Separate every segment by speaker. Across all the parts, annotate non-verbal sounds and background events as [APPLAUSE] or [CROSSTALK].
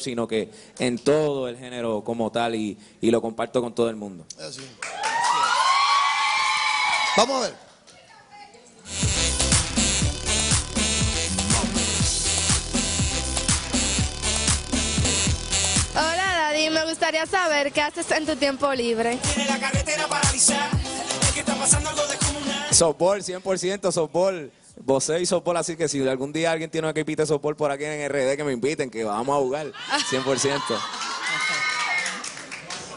Speaker 1: sino que en todo el género como tal y, y lo comparto con todo el mundo.
Speaker 2: Así. Vamos a ver.
Speaker 3: Hola, Daddy. Me gustaría saber qué haces en tu tiempo libre.
Speaker 4: Tiene la carretera paralizada. Es que está pasando algo descomunal.
Speaker 1: Softball, 100% softball. Vocé y softball, así que si algún día alguien tiene una equipita de softball por aquí en RD, que me inviten, que vamos a jugar. 100%.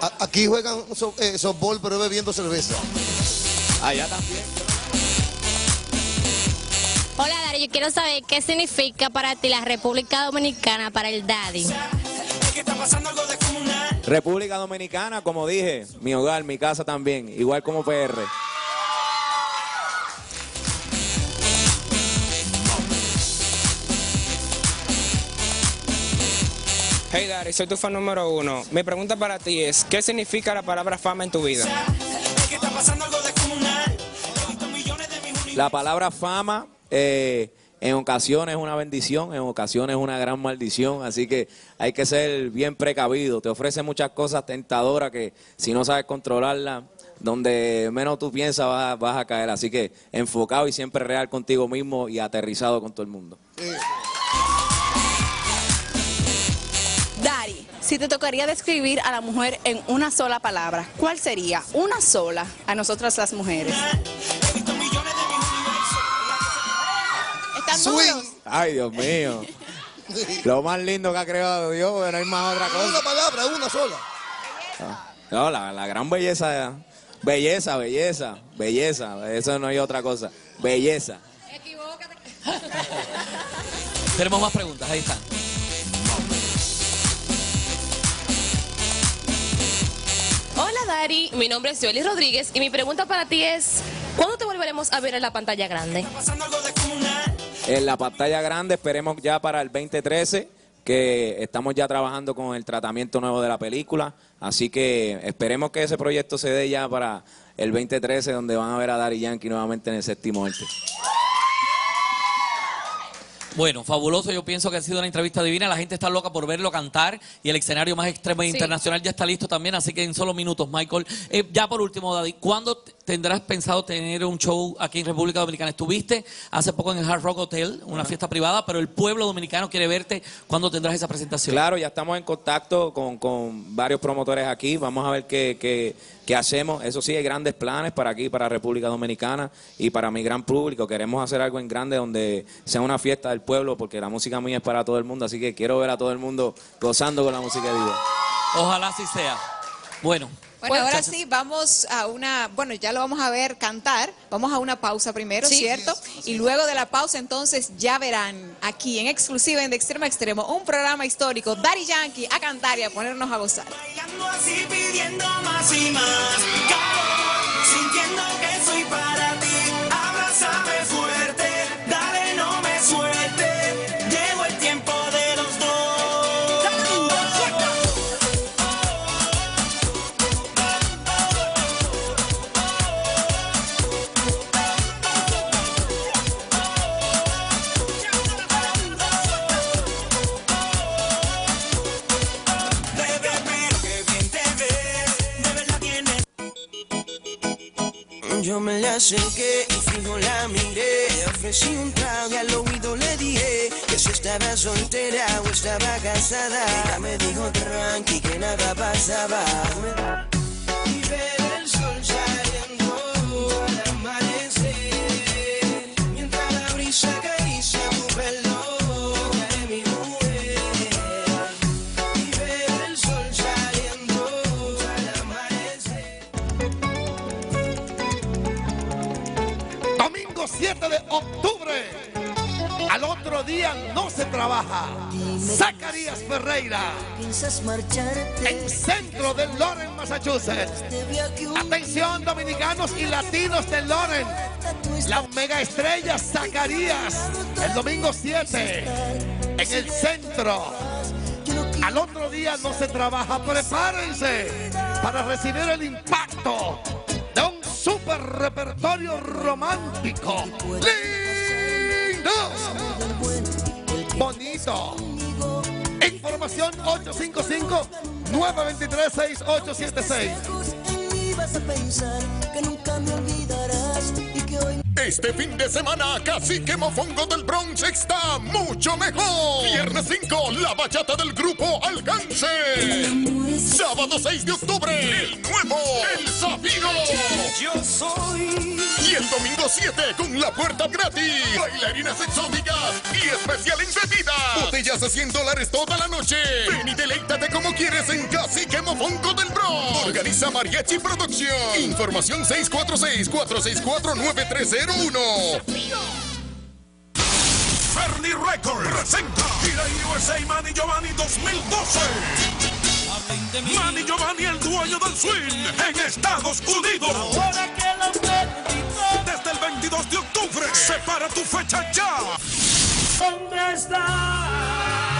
Speaker 2: A- Aquí juegan so- eh, softball, pero bebiendo cerveza.
Speaker 1: Allá también.
Speaker 5: Hola, Dari, yo quiero saber qué significa para ti la República Dominicana para el Daddy.
Speaker 4: Es que está pasando algo descomunal.
Speaker 1: República Dominicana, como dije, mi hogar, mi casa también, igual como PR.
Speaker 6: Hey Dari, soy tu fan número uno. Mi pregunta para ti es, ¿qué significa la palabra fama en tu vida?
Speaker 4: Es que está pasando algo descomunal. He visto millones de mis universos.
Speaker 1: La palabra fama eh, en ocasiones es una bendición, en ocasiones es una gran maldición, así que hay que ser bien precavido. Te ofrece muchas cosas tentadoras que si no sabes controlarlas, donde menos tú piensas vas, vas a caer. Así que enfocado y siempre real contigo mismo y aterrizado con todo el mundo.
Speaker 7: Si te tocaría describir a la mujer en una sola palabra, ¿cuál sería? Una sola a nosotras las mujeres.
Speaker 4: He visto millones de mis universos.
Speaker 7: ¿Están
Speaker 2: Swing.
Speaker 7: duros?
Speaker 1: Ay, Dios mío. [LAUGHS] Lo más lindo que ha creado Dios, bueno, no hay más otra
Speaker 2: Una
Speaker 1: cosa.
Speaker 2: palabra, una sola.
Speaker 1: No, la, la gran belleza, belleza, belleza, belleza, eso no hay otra cosa. Belleza. [LAUGHS]
Speaker 8: Tenemos más preguntas, ahí están.
Speaker 9: Dari, mi nombre es Joely Rodríguez y mi pregunta para ti es, ¿cuándo te volveremos a ver en la pantalla grande?
Speaker 1: En la pantalla grande esperemos ya para el 2013 que estamos ya trabajando con el tratamiento nuevo de la película, así que esperemos que ese proyecto se dé ya para el 2013 donde van a ver a Daddy Yankee nuevamente en el séptimo arte.
Speaker 8: Bueno, fabuloso. Yo pienso que ha sido una entrevista divina. La gente está loca por verlo cantar y el escenario más extremo e
Speaker 9: Sí.
Speaker 8: internacional ya está listo también. Así que en solo minutos, Michael. Eh, ya por último, Daddy, ¿cuándo tendrás pensado tener un show aquí en República Dominicana? Estuviste hace poco en el Hard Rock Hotel, una fiesta privada, pero el pueblo dominicano quiere verte. ¿Cuándo tendrás esa presentación?
Speaker 1: Claro, ya estamos en contacto con, con varios promotores aquí. Vamos a ver qué, qué- qué hacemos. Eso sí, hay grandes planes para aquí, para República Dominicana y para mi gran público. Queremos hacer algo en grande donde sea una fiesta del pueblo, porque la música mía es para todo el mundo. Así que quiero ver a todo el mundo gozando con la música de Dios.
Speaker 8: Ojalá así sea. Bueno,
Speaker 10: Bueno, ahora sí, vamos a una, bueno, ya lo vamos a ver cantar, vamos a una pausa primero,
Speaker 9: Sí.
Speaker 10: ¿cierto? Y luego de la pausa entonces ya verán aquí en exclusiva en De Extremo a Extremo un programa histórico, Daddy Yankee a cantar y a ponernos a gozar.
Speaker 4: Bailando así pidiendo más y más
Speaker 11: acerqué y fijo la miré. Le ofrecí un trago y al oído le dije que si estaba soltera o estaba casada. Ella me dijo tranqui que nada pasaba. Y ver el sol
Speaker 2: Domingo 7 de octubre. Al otro día no se trabaja. Zacarías Ferreira. En centro de Loren, Massachusetts. Atención dominicanos y latinos de Loren. La mega estrella Zacarías. El domingo 7. En el centro. Al otro día no se trabaja. Prepárense para recibir el impacto de un super repertorio romántico. Lindo. Bonito. Información 855-923-6876.
Speaker 11: Ibas a pensar que nunca me olvidarás y que hoy
Speaker 12: Este fin de semana, Cacique Mofongo del Bronx está mucho mejor. Viernes 5, la bachata del grupo Alcance. Sábado 6 de octubre, el nuevo El Zafiro.
Speaker 4: Yo soy.
Speaker 12: Y el domingo 7, con la puerta gratis. Bailarinas exóticas y especial en bebida. Botellas a 100 dólares toda la noche. Ven y deleítate como quieres en Cacique Mofongo del Bronx. Organiza Mariachi Producción. Información 646-464-9301.
Speaker 13: Ferni Records presenta Gira USA Manny Giovanni 2012. Manny Giovanni, el dueño del swing, en Estados Unidos. Desde el 22 de octubre, separa tu fecha ya.
Speaker 4: ¿Dónde está?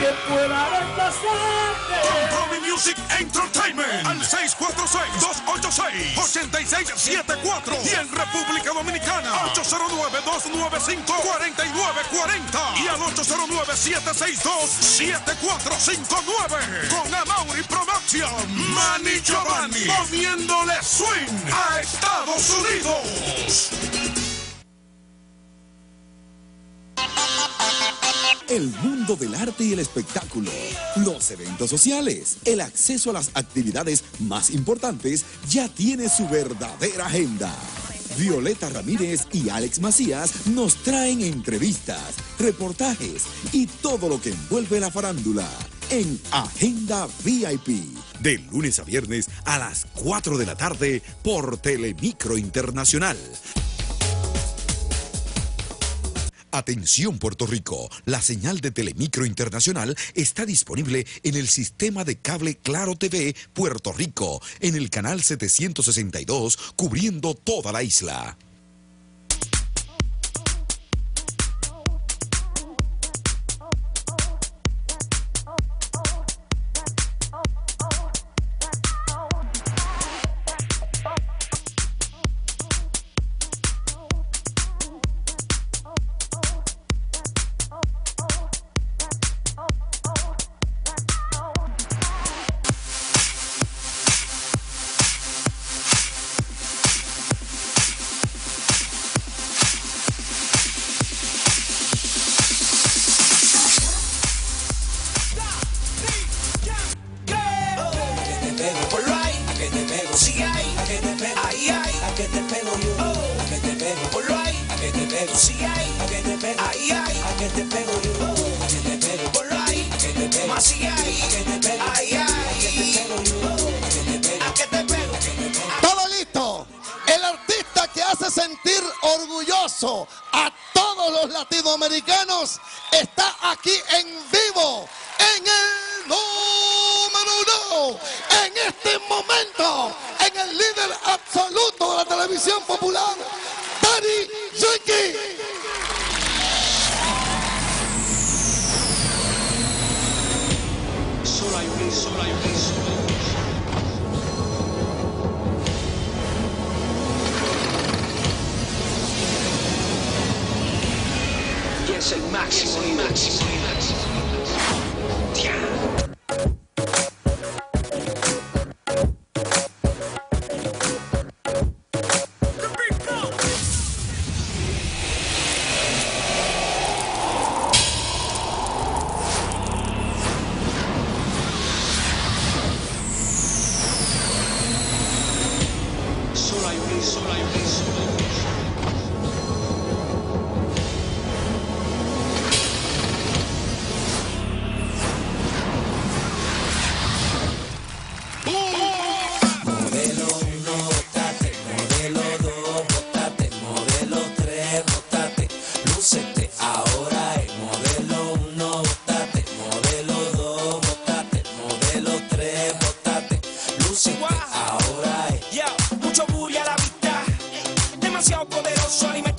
Speaker 4: Que pueda reemplazarte.
Speaker 13: Compromi Music Entertainment al 646-286-8674 y en República Dominicana 809-295-4940 y al 809-762-7459 con Amauri Production Manny Giovanni poniéndole swing a Estados Unidos.
Speaker 14: El mundo del arte y el espectáculo, los eventos sociales, el acceso a las actividades más importantes ya tiene su verdadera agenda. Violeta Ramírez y Alex Macías nos traen entrevistas, reportajes y todo lo que envuelve la farándula en Agenda VIP. De lunes a viernes a las 4 de la tarde por Telemicro Internacional. Atención Puerto Rico, la señal de Telemicro Internacional está disponible en el sistema de cable Claro TV Puerto Rico, en el canal 762, cubriendo toda la isla.
Speaker 2: Todo listo. El artista que hace sentir orgulloso a todos los latinoamericanos está aquí en vivo, en el número uno, en este momento, en el líder absoluto de la televisión popular,
Speaker 4: un. Y potencial poderoso alimento.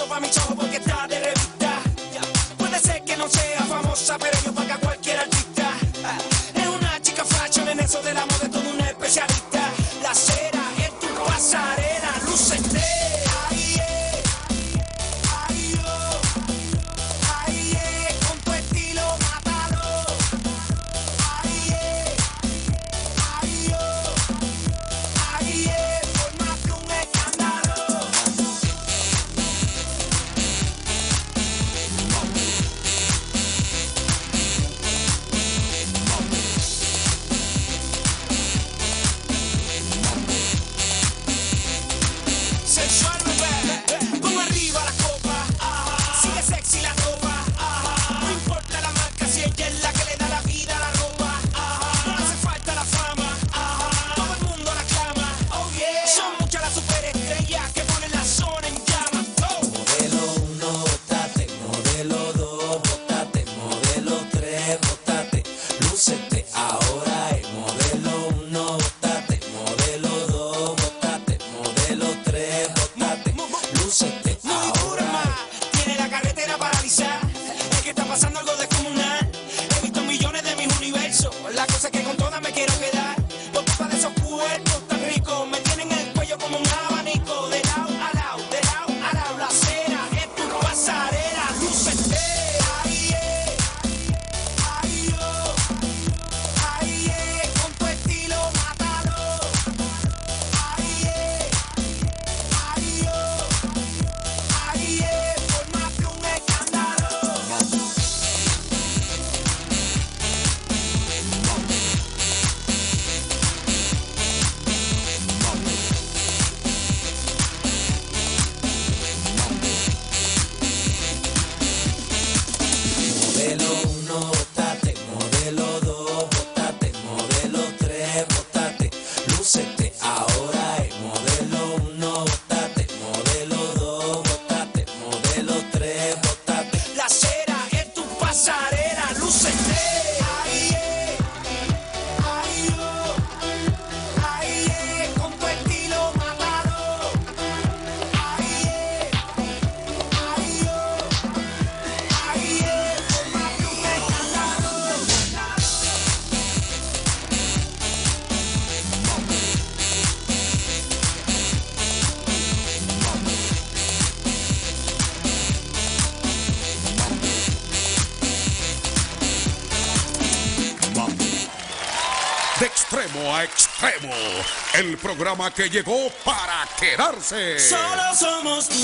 Speaker 4: El
Speaker 13: programa que llegó para quedarse.
Speaker 4: Solo somos tú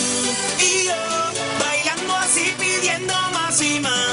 Speaker 4: y yo, bailando así, pidiendo más y más.